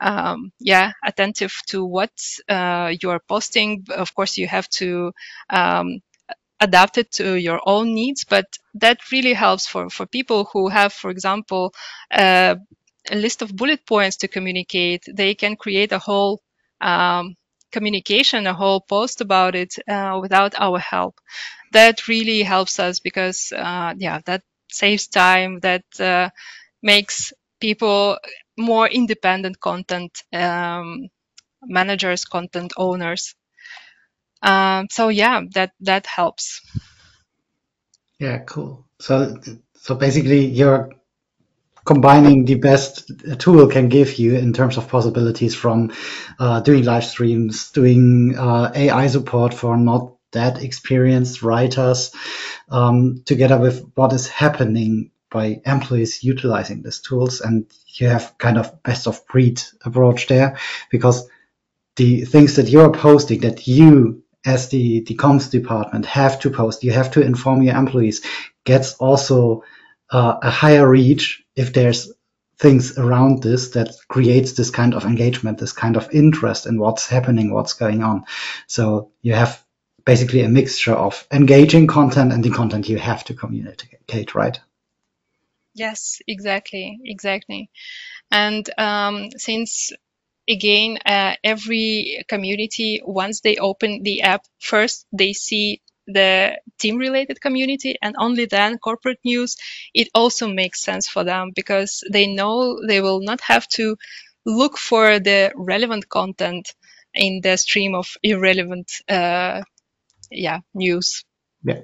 um, yeah attentive to what uh, you are posting. Of course, you have to um, adapt it to your own needs, but that really helps for for people who have, for example, uh, a list of bullet points to communicate. They can create a whole um, communication, a whole post about it uh, without our help. That really helps us because, uh, yeah, that saves time. That uh, makes people more independent content um, managers, content owners. Um, so yeah, that that helps. Yeah, cool. So so basically, you're combining the best tool can give you in terms of possibilities from uh, doing live streams, doing uh, AI support for not that experienced writers, um, together with what is happening by employees utilizing these tools. And you have kind of best of breed approach there because the things that you're posting that you as the, the comms department have to post, you have to inform your employees, gets also uh, a higher reach if there's things around this that creates this kind of engagement, this kind of interest in what's happening, what's going on. So you have basically a mixture of engaging content and the content you have to communicate, right? Yes, exactly, exactly. And um, since again, uh, every community, once they open the app, first they see the team related community and only then corporate news, it also makes sense for them because they know they will not have to look for the relevant content in the stream of irrelevant uh, yeah news. Yeah.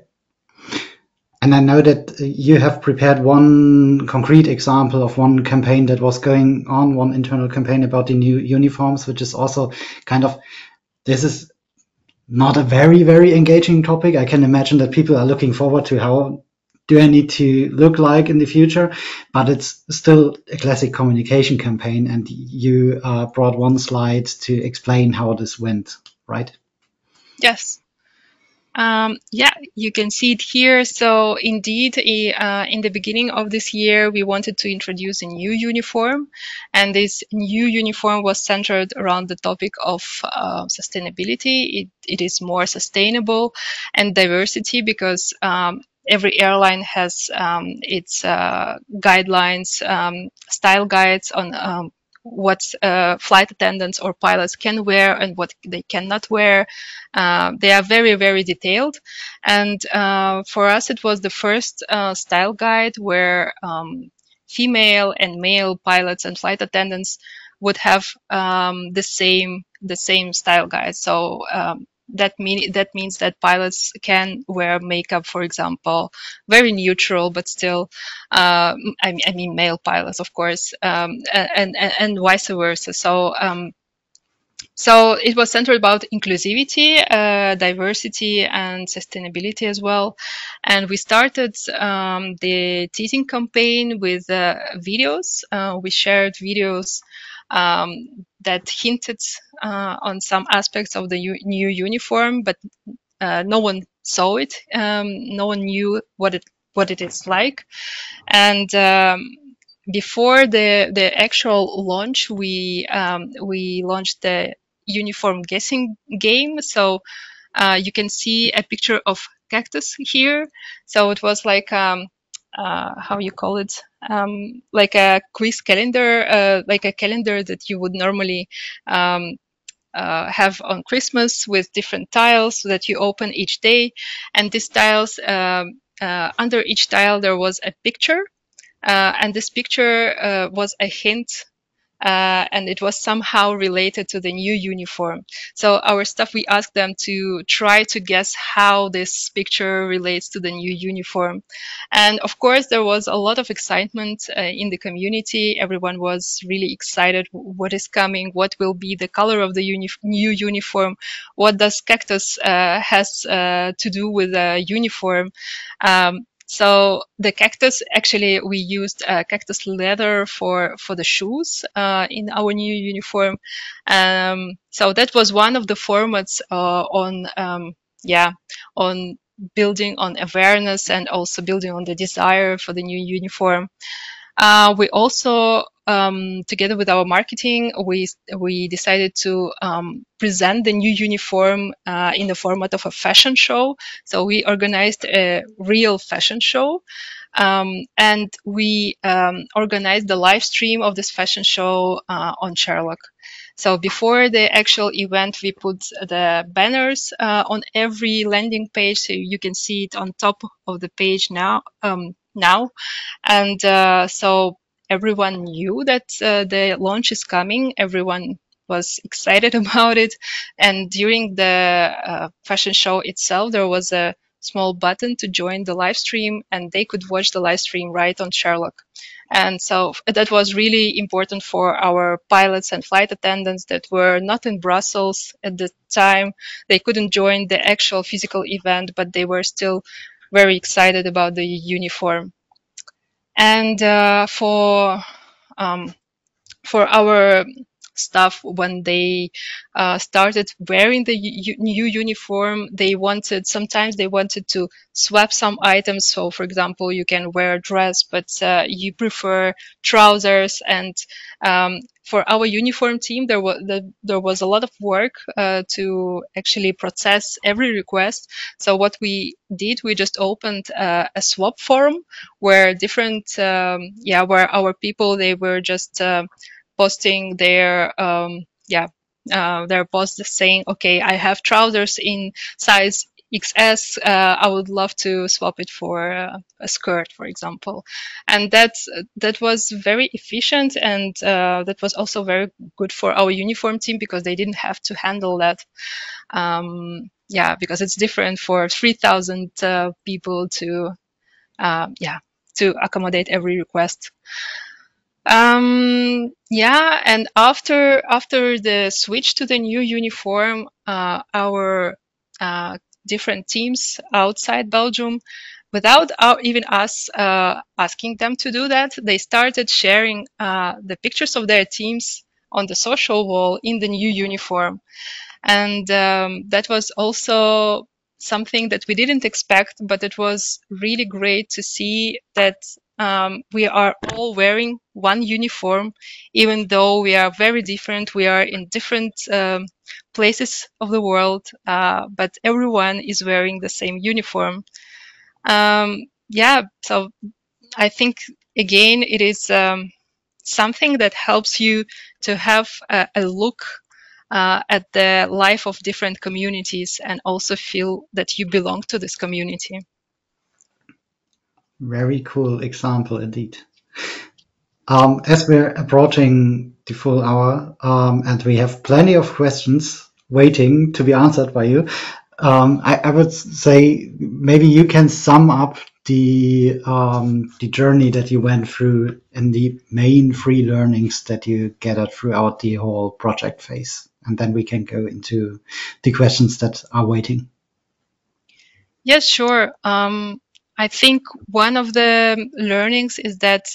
And I know that you have prepared one concrete example of one campaign that was going on, one internal campaign about the new uniforms, which is also kind of this is not a very, very engaging topic. I can imagine that people are looking forward to how do I need to look like in the future, but it's still a classic communication campaign. And you uh, brought one slide to explain how this went, right? Yes. Um, yeah, you can see it here. So indeed, uh, in the beginning of this year, we wanted to introduce a new uniform, and this new uniform was centered around the topic of uh, sustainability. It, it is more sustainable and diversity because um, every airline has um, its uh, guidelines, um, style guides on um, what uh, flight attendants or pilots can wear and what they cannot wear. Uh, they are very, very detailed. And uh, for us, it was the first uh, style guide where um, female and male pilots and flight attendants would have um, the same the same style guide. So um, that mean that means that pilots can wear makeup, for example, very neutral, but still, uh, I, I, mean, male pilots, of course, um, and, and, and vice versa. So. Um, so it was centered about inclusivity, uh, diversity, and sustainability as well. And we started um, the teasing campaign with uh, videos. Uh, we shared videos um, that hinted uh, on some aspects of the new uniform, but uh, no one saw it. Um, no one knew what it what it is like, and um, before the the actual launch, we um, we launched the uniform guessing game. So uh, you can see a picture of cactus here. So it was like um, uh, how you call it, um, like a quiz calendar, uh, like a calendar that you would normally um, uh, have on Christmas with different tiles that you open each day. And these tiles, um, uh, under each tile, there was a picture. Uh, and this picture uh, was a hint uh, and it was somehow related to the new uniform. So our staff, we asked them to try to guess how this picture relates to the new uniform. And of course, there was a lot of excitement uh, in the community. Everyone was really excited. What is coming? What will be the color of the uni new uniform? What does cactus uh, has uh, to do with the uniform? Um, so the cactus, actually, we used uh, cactus leather for for the shoes uh, in our new uniform. Um, so that was one of the formats uh, on, um, yeah, on building on awareness and also building on the desire for the new uniform. Uh, we also, um, together with our marketing, we we decided to um, present the new uniform uh, in the format of a fashion show. So we organized a real fashion show. Um, and we um, organized the live stream of this fashion show uh, on Sherlock. So before the actual event, we put the banners uh, on every landing page, so you can see it on top of the page now. Um, now, and uh, so everyone knew that uh, the launch is coming. Everyone was excited (laughs) about it, and during the uh, fashion show itself, there was a small button to join the live stream, and they could watch the live stream right on Sherlock. And so that was really important for our pilots and flight attendants that were not in Brussels at the time. They couldn't join the actual physical event, but they were still very excited about the uniform. And uh, for um, for our staff when they uh, started wearing the new uniform. They wanted sometimes they wanted to swap some items. So for example you can wear a dress but uh, you prefer trousers. And um, for our uniform team there was the, there was a lot of work uh, to actually process every request. So what we did we just opened uh, a swap forum where different um, yeah where our people they were just uh, posting their um, yeah uh, their posts saying, okay, I have trousers in size XS. Uh, I would love to swap it for uh, a skirt, for example. And that that was very efficient, and uh, that was also very good for our uniform team because they didn't have to handle that. Um, yeah, because it's different for 3,000 uh, people to uh, yeah to accommodate every request. Um, yeah, and after after the switch to the new uniform, uh, our uh, different teams outside Belgium, without our, even us uh, asking them to do that, they started sharing uh, the pictures of their teams on the social wall in the new uniform, and um, that was also something that we didn't expect, but it was really great to see that um, we are all wearing one uniform, even though we are very different. We are in different um, places of the world, uh, but everyone is wearing the same uniform. Um, yeah, so I think again it is um, something that helps you to have a, a look uh, at the life of different communities and also feel that you belong to this community. Very cool example indeed. Um, as we're approaching the full hour um, and we have plenty of questions waiting to be answered by you, um, I, I, would say maybe you can sum up the um, the journey that you went through and the main free learnings that you gathered throughout the whole project phase, and then we can go into the questions that are waiting. Yes, sure. Um, I think one of the learnings is that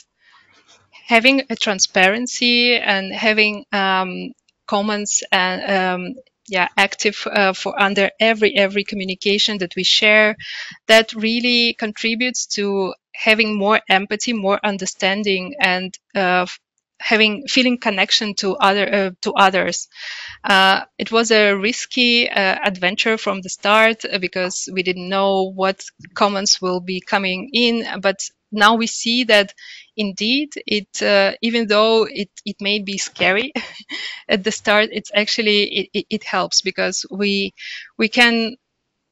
having a transparency and having um, comments and um, yeah active uh, for under every every communication that we share that really contributes to having more empathy more understanding and uh, having feeling connection to other uh, to others. Uh, it was a risky uh, adventure from the start uh, because we didn't know what comments will be coming in, but now we see that indeed it uh, even though it, it may be scary (laughs) at the start it's actually it, it, it helps because we we can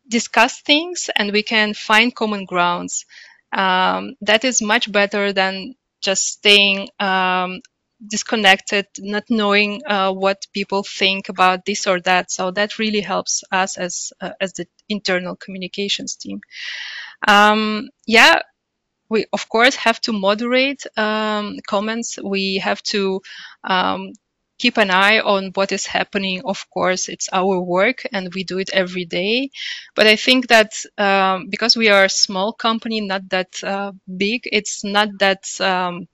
discuss things and we can find common grounds um, that is much better than just staying um, disconnected, not knowing uh, what people think about this or that. So that really helps us as uh, as the internal communications team. Um, yeah, we of course have to moderate um, comments. We have to um, keep an eye on what is happening. Of course, it's our work and we do it every day. But I think that um, because we are a small company, not that uh, big, it's not that um,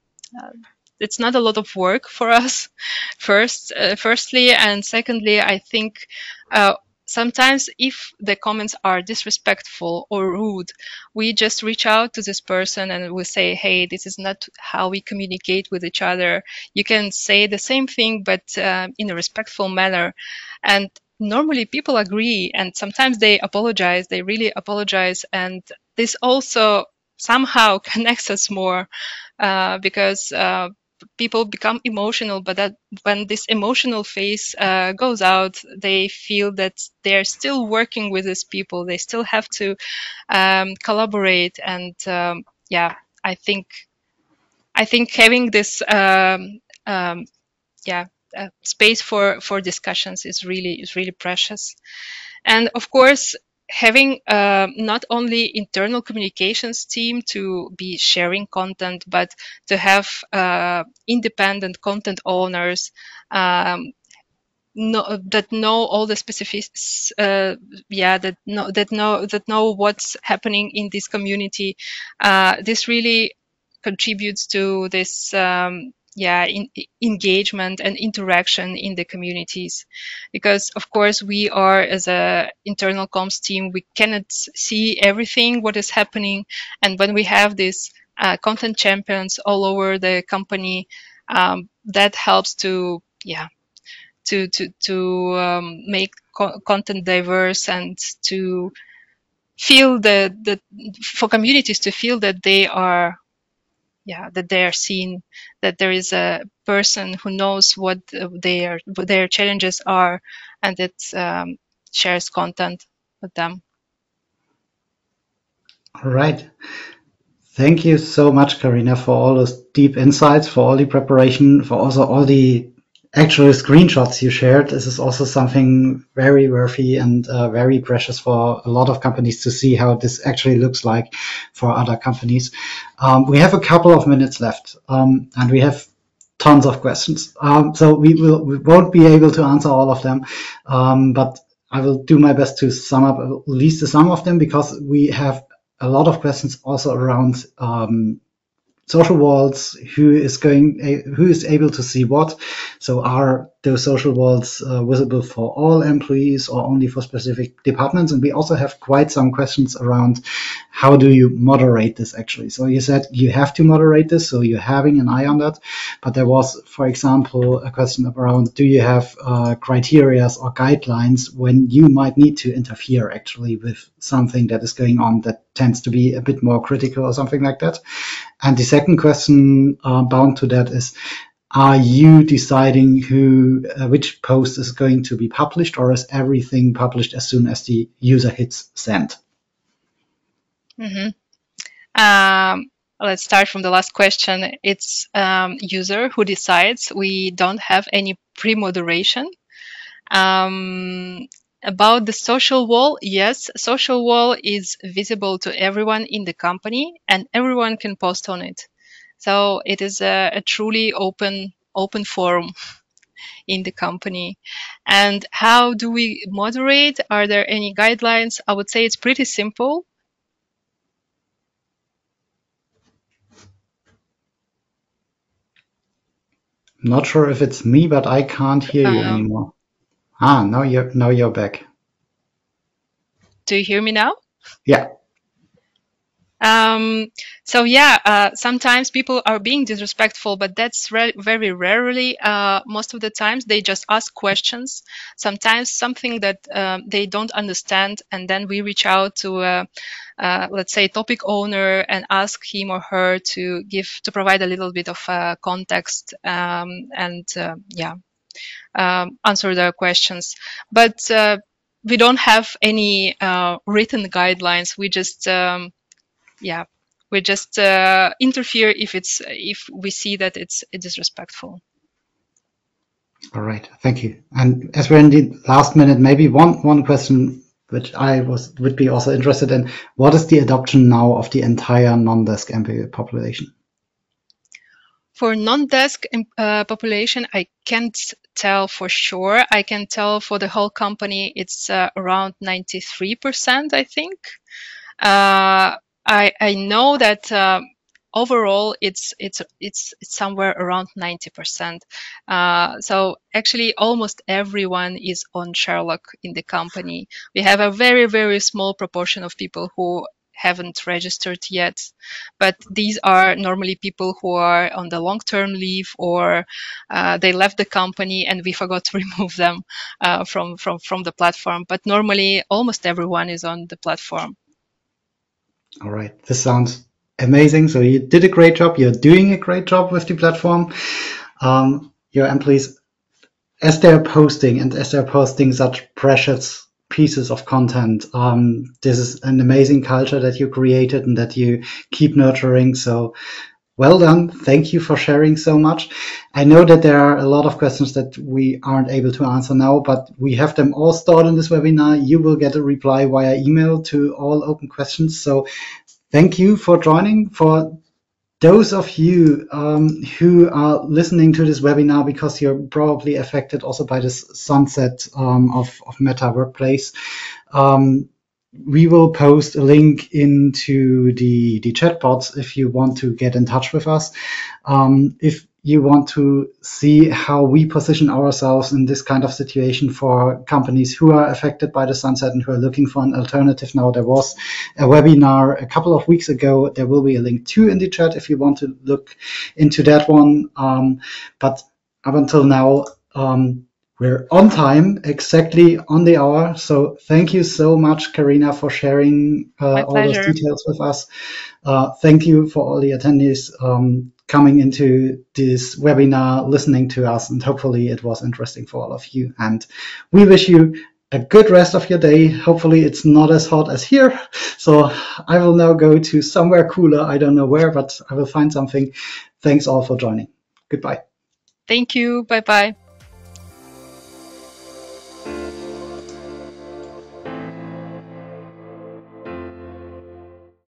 it's not a lot of work for us (laughs) first uh, firstly and secondly i think uh, sometimes if the comments are disrespectful or rude, we just reach out to this person and we say, hey, this is not how we communicate with each other. You can say the same thing, but uh, in a respectful manner. And normally people agree and sometimes they apologize. They really apologize. And this also somehow (laughs) connects us more uh, because uh, people become emotional, but that when this emotional phase uh, goes out, they feel that they're still working with these people. They still have to um, collaborate, and um, yeah, I think I think having this um, um yeah uh, space for for discussions is really is really precious, and of course having uh, not only internal communications team to be sharing content, but to have uh, independent content owners um, know, that know all the specifics, uh, yeah, that know that know that know what's happening in this community. Uh, this really contributes to this um, yeah in, engagement and interaction in the communities. Because of course we are as a internal comms team we cannot see everything what is happening. And when we have these uh, content champions all over the company um, that helps to yeah to to to um, make co content diverse and to feel the the for communities to feel that they are yeah that they are seen that there is a person who knows what their what their challenges are and that um, shares content with them. All right. Thank you so much karina for all those deep insights for all the preparation for also all the actual screenshots you shared. This is also something very worthy and uh, very precious for a lot of companies to see how this actually looks like for other companies. Um, we have a couple of minutes left, um, and we have tons of questions. Um, so we will we won't be able to answer all of them, um, but I will do my best to sum up at least some of them because we have a lot of questions also around um, social walls, who is going, who is able to see what. So are those social walls uh, visible for all employees or only for specific departments? And we also have quite some questions around how do you moderate this actually? So you said you have to moderate this, so you're having an eye on that. But there was, for example, a question around do you have uh, criteria or guidelines when you might need to interfere actually with something that is going on that tends to be a bit more critical or something like that? And the second question uh, bound to that is are you deciding who uh, which post is going to be published or is everything published as soon as the user hits send? Mm-hmm. um, let's start from the last question. It's um, user who decides. We don't have any pre-moderation. Um, about the social wall yes social wall is visible to everyone in the company and everyone can post on it so it is a, a truly open open forum (laughs) in the company. And how do we moderate? Are there any guidelines? I would say it's pretty simple. Not sure if it's me, but I can't hear you um, anymore. Ah, now you're now you're back. Do you hear me now? Yeah. Um, so yeah, uh, sometimes people are being disrespectful, but that's very rarely. Uh, most of the times they just ask questions. Sometimes something that um, they don't understand, and then we reach out to, uh, uh, let's say, topic owner and ask him or her to give to provide a little bit of uh, context um, and uh, yeah, um, answer their questions. But we don't have any written guidelines. We just um, yeah, we just uh, interfere if it's if we see that it's disrespectful. All right, thank you. And as we're in the last minute, maybe one one question which I was would be also interested in: what is the adoption now of the entire non-desk employee population? For non-desk uh, population, I can't tell for sure. I can tell for the whole company, it's uh, around 93%, I think. Uh, I, I know that uh, overall it's it's it's, somewhere around 90% uh, so actually almost everyone is on sherlock in the company. We have a very very small proportion of people who haven't registered yet but these are normally people who are on the long-term leave or uh, they left the company and we (laughs) forgot to remove them uh, from from from the platform. But normally almost everyone is on the platform all right this sounds amazing. So you did a great job. You're doing a great job with the platform. Um, your employees, as they're posting and as they're posting such precious pieces of content, um, this is an amazing culture that you created and that you keep nurturing. So well done. Thank you for sharing so much. I know that there are a lot of questions that we aren't able to answer now, but we have them all stored in this webinar. You will get a reply via email to all open questions. So Thank you for joining. For those of you um, who are listening to this webinar because you're probably affected also by this sunset um, of, of Meta Workplace, um, we will post a link into the, the chat box if you want to get in touch with us. Um, if you want to see how we position ourselves in this kind of situation for companies who are affected by the sunset and who are looking for an alternative now. There was a webinar a couple of weeks ago. There will be a link to in the chat if you want to look into that one. Um, but up until now, um, we're on time, exactly on the hour. So thank you so much, Karina, for sharing uh, all those details with us. Uh, thank you for all the attendees. Um, coming into this webinar, listening to us, and hopefully it was interesting for all of you. And we wish you a good rest of your day. Hopefully it's not as hot as here. So I will now go to somewhere cooler. I don't know where, but I will find something. Thanks all for joining. Goodbye. Thank you. Bye bye.